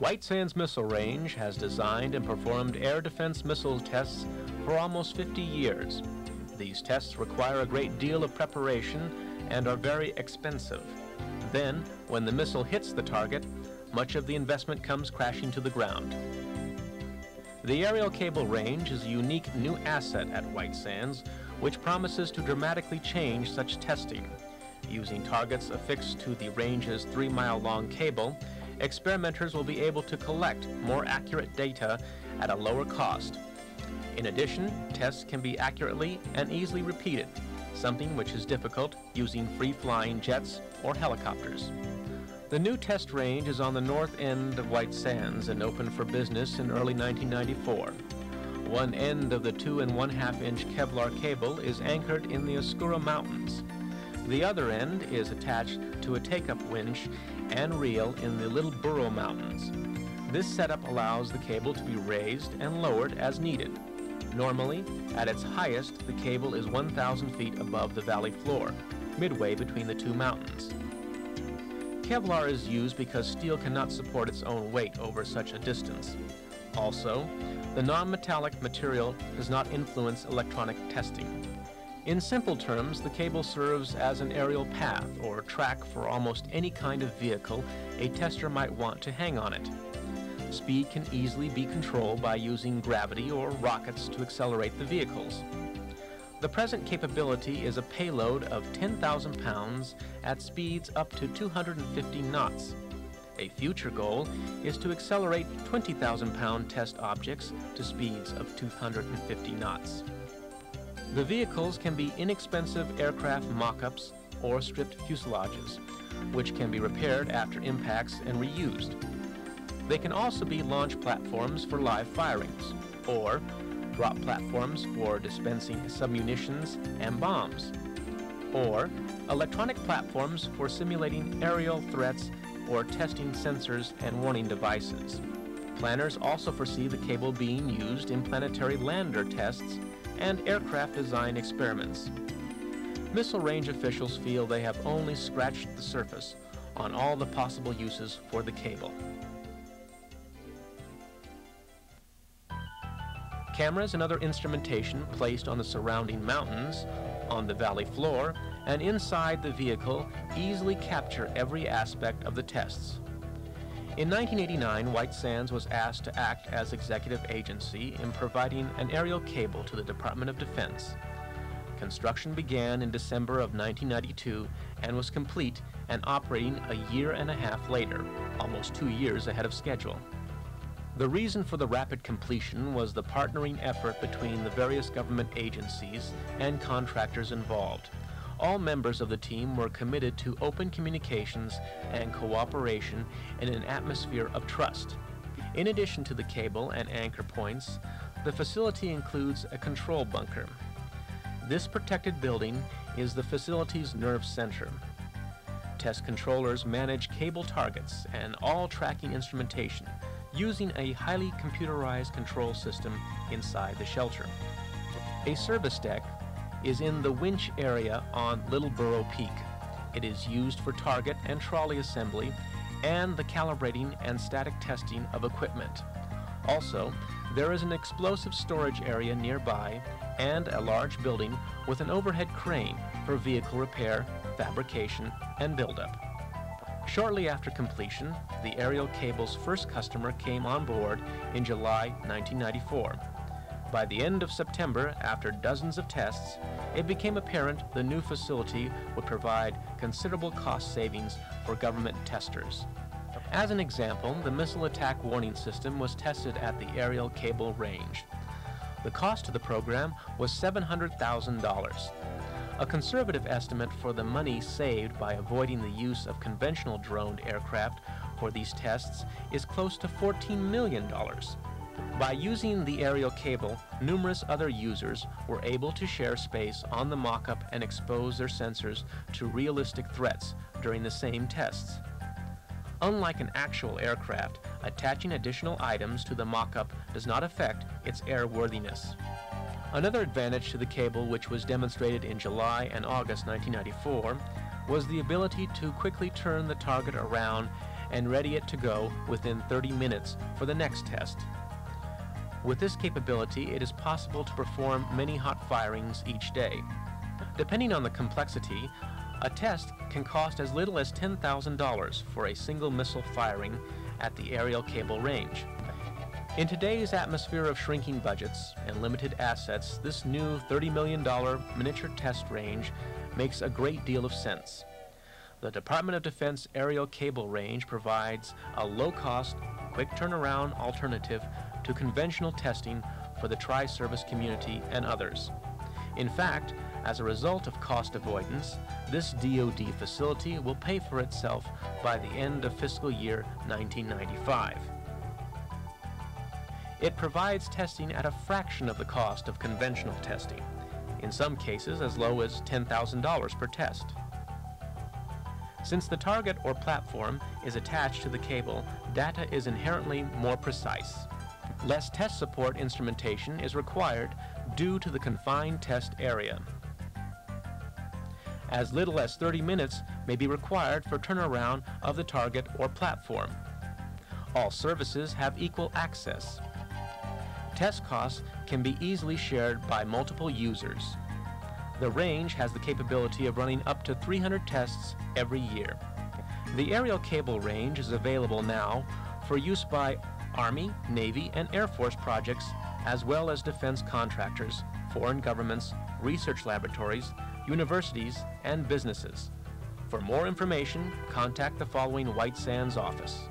White Sands Missile Range has designed and performed air defense missile tests for almost 50 years. These tests require a great deal of preparation and are very expensive. Then, when the missile hits the target, much of the investment comes crashing to the ground. The aerial cable range is a unique new asset at White Sands, which promises to dramatically change such testing. Using targets affixed to the range's three-mile-long cable, experimenters will be able to collect more accurate data at a lower cost. In addition, tests can be accurately and easily repeated, something which is difficult using free-flying jets or helicopters. The new test range is on the north end of White Sands and opened for business in early 1994. One end of the two and one half inch Kevlar cable is anchored in the Oscura Mountains. The other end is attached to a take-up winch and reel in the Little Burro Mountains. This setup allows the cable to be raised and lowered as needed. Normally, at its highest, the cable is 1,000 feet above the valley floor, midway between the two mountains. Kevlar is used because steel cannot support its own weight over such a distance. Also, the non-metallic material does not influence electronic testing. In simple terms, the cable serves as an aerial path or track for almost any kind of vehicle a tester might want to hang on it. Speed can easily be controlled by using gravity or rockets to accelerate the vehicles. The present capability is a payload of 10,000 pounds at speeds up to 250 knots. A future goal is to accelerate 20,000 pound test objects to speeds of 250 knots. The vehicles can be inexpensive aircraft mock-ups or stripped fuselages, which can be repaired after impacts and reused. They can also be launch platforms for live firings, or drop platforms for dispensing submunitions and bombs, or electronic platforms for simulating aerial threats or testing sensors and warning devices. Planners also foresee the cable being used in planetary lander tests and aircraft design experiments. Missile range officials feel they have only scratched the surface on all the possible uses for the cable. Cameras and other instrumentation placed on the surrounding mountains, on the valley floor, and inside the vehicle easily capture every aspect of the tests. In 1989, White Sands was asked to act as executive agency in providing an aerial cable to the Department of Defense. Construction began in December of 1992 and was complete and operating a year and a half later, almost two years ahead of schedule. The reason for the rapid completion was the partnering effort between the various government agencies and contractors involved. All members of the team were committed to open communications and cooperation in an atmosphere of trust. In addition to the cable and anchor points, the facility includes a control bunker. This protected building is the facility's nerve center. Test controllers manage cable targets and all tracking instrumentation, using a highly computerized control system inside the shelter. A service deck is in the winch area on Little Burro Peak. It is used for target and trolley assembly and the calibrating and static testing of equipment. Also, there is an explosive storage area nearby and a large building with an overhead crane for vehicle repair, fabrication, and buildup. Shortly after completion, the aerial cable's first customer came on board in July 1994. By the end of September, after dozens of tests, it became apparent the new facility would provide considerable cost savings for government testers. As an example, the missile attack warning system was tested at the aerial cable range. The cost of the program was $700,000. A conservative estimate for the money saved by avoiding the use of conventional droned aircraft for these tests is close to $14 million. By using the aerial cable, numerous other users were able to share space on the mock-up and expose their sensors to realistic threats during the same tests. Unlike an actual aircraft, attaching additional items to the mock-up does not affect its airworthiness. Another advantage to the cable which was demonstrated in July and August 1994 was the ability to quickly turn the target around and ready it to go within 30 minutes for the next test. With this capability, it is possible to perform many hot firings each day. Depending on the complexity, a test can cost as little as $10,000 for a single missile firing at the aerial cable range. In today's atmosphere of shrinking budgets and limited assets, this new $30 million miniature test range makes a great deal of sense. The Department of Defense aerial cable range provides a low-cost, quick turnaround alternative to conventional testing for the tri-service community and others. In fact, as a result of cost avoidance, this DoD facility will pay for itself by the end of fiscal year 1995. It provides testing at a fraction of the cost of conventional testing, in some cases as low as $10,000 per test. Since the target or platform is attached to the cable, data is inherently more precise. Less test support instrumentation is required due to the confined test area. As little as 30 minutes may be required for turnaround of the target or platform. All services have equal access. Test costs can be easily shared by multiple users. The range has the capability of running up to 300 tests every year. The aerial cable range is available now for use by Army, Navy, and Air Force projects, as well as defense contractors, foreign governments, research laboratories, universities, and businesses. For more information, contact the following White Sands office.